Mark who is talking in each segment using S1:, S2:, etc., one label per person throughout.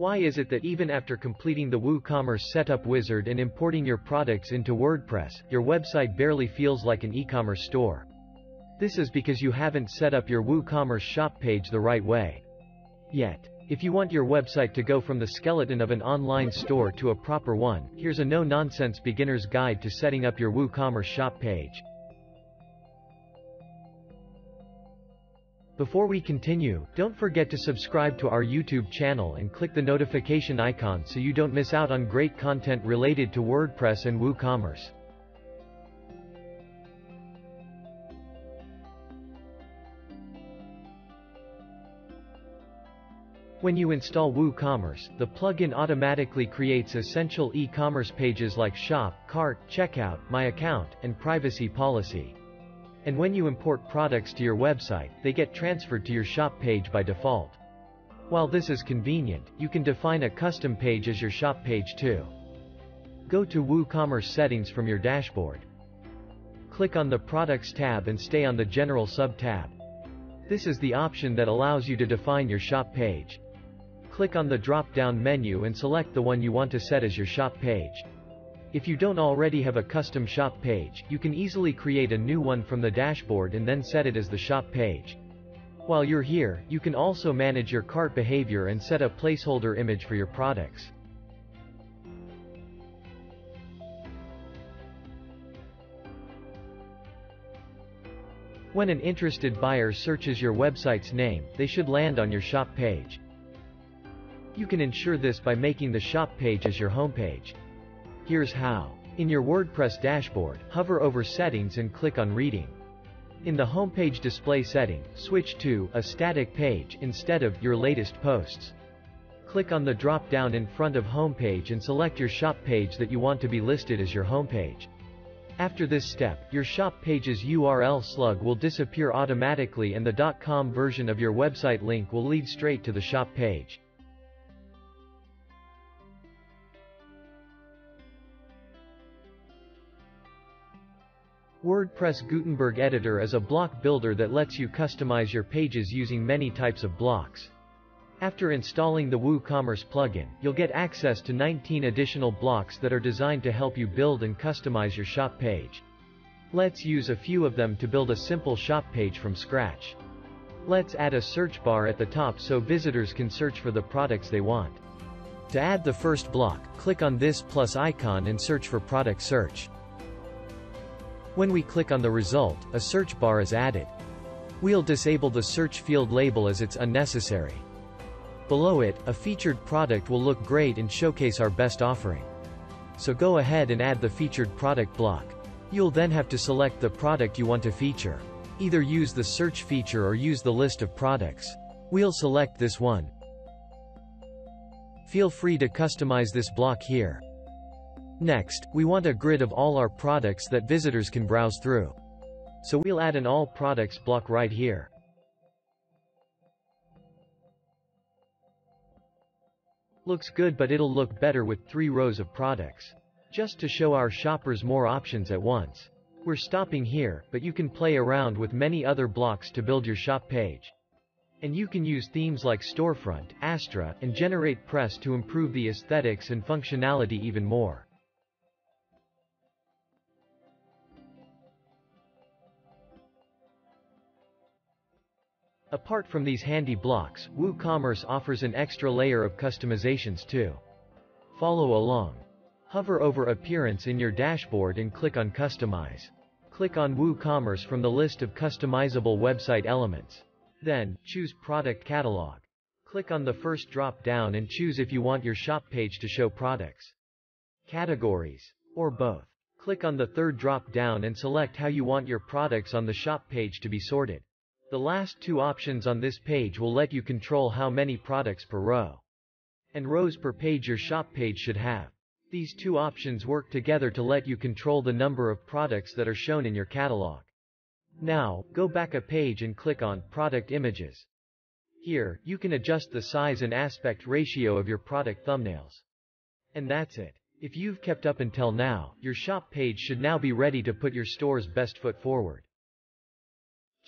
S1: Why is it that even after completing the WooCommerce setup wizard and importing your products into WordPress, your website barely feels like an e-commerce store? This is because you haven't set up your WooCommerce shop page the right way. Yet. If you want your website to go from the skeleton of an online store to a proper one, here's a no-nonsense beginner's guide to setting up your WooCommerce shop page. Before we continue, don't forget to subscribe to our YouTube channel and click the notification icon so you don't miss out on great content related to WordPress and WooCommerce. When you install WooCommerce, the plugin automatically creates essential e-commerce pages like Shop, Cart, Checkout, My Account, and Privacy Policy. And when you import products to your website, they get transferred to your shop page by default. While this is convenient, you can define a custom page as your shop page too. Go to WooCommerce settings from your dashboard. Click on the Products tab and stay on the General sub-tab. This is the option that allows you to define your shop page. Click on the drop-down menu and select the one you want to set as your shop page. If you don't already have a custom shop page, you can easily create a new one from the dashboard and then set it as the shop page. While you're here, you can also manage your cart behavior and set a placeholder image for your products. When an interested buyer searches your website's name, they should land on your shop page. You can ensure this by making the shop page as your homepage. Here's how. In your WordPress dashboard, hover over Settings and click on Reading. In the homepage display setting, switch to a static page instead of your latest posts. Click on the drop-down in front of homepage and select your shop page that you want to be listed as your homepage. After this step, your shop page's URL slug will disappear automatically and the .com version of your website link will lead straight to the shop page. WordPress Gutenberg Editor is a block builder that lets you customize your pages using many types of blocks. After installing the WooCommerce plugin, you'll get access to 19 additional blocks that are designed to help you build and customize your shop page. Let's use a few of them to build a simple shop page from scratch. Let's add a search bar at the top so visitors can search for the products they want. To add the first block, click on this plus icon and search for product search. When we click on the result, a search bar is added. We'll disable the search field label as it's unnecessary. Below it, a featured product will look great and showcase our best offering. So go ahead and add the featured product block. You'll then have to select the product you want to feature. Either use the search feature or use the list of products. We'll select this one. Feel free to customize this block here. Next, we want a grid of all our products that visitors can browse through. So we'll add an All Products block right here. Looks good but it'll look better with three rows of products. Just to show our shoppers more options at once. We're stopping here, but you can play around with many other blocks to build your shop page. And you can use themes like Storefront, Astra, and GeneratePress to improve the aesthetics and functionality even more. Apart from these handy blocks, WooCommerce offers an extra layer of customizations too. Follow along. Hover over Appearance in your dashboard and click on Customize. Click on WooCommerce from the list of customizable website elements. Then, choose Product Catalog. Click on the first drop-down and choose if you want your shop page to show products, categories, or both. Click on the third drop-down and select how you want your products on the shop page to be sorted. The last two options on this page will let you control how many products per row and rows per page your shop page should have. These two options work together to let you control the number of products that are shown in your catalog. Now, go back a page and click on Product Images. Here, you can adjust the size and aspect ratio of your product thumbnails. And that's it. If you've kept up until now, your shop page should now be ready to put your store's best foot forward.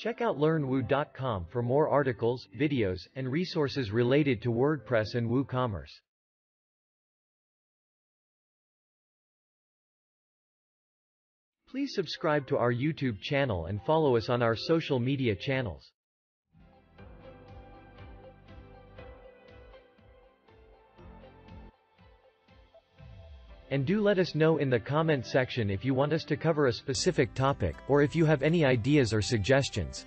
S1: Check out learnwoo.com for more articles, videos, and resources related to WordPress and WooCommerce. Please subscribe to our YouTube channel and follow us on our social media channels. And do let us know in the comment section if you want us to cover a specific topic, or if you have any ideas or suggestions.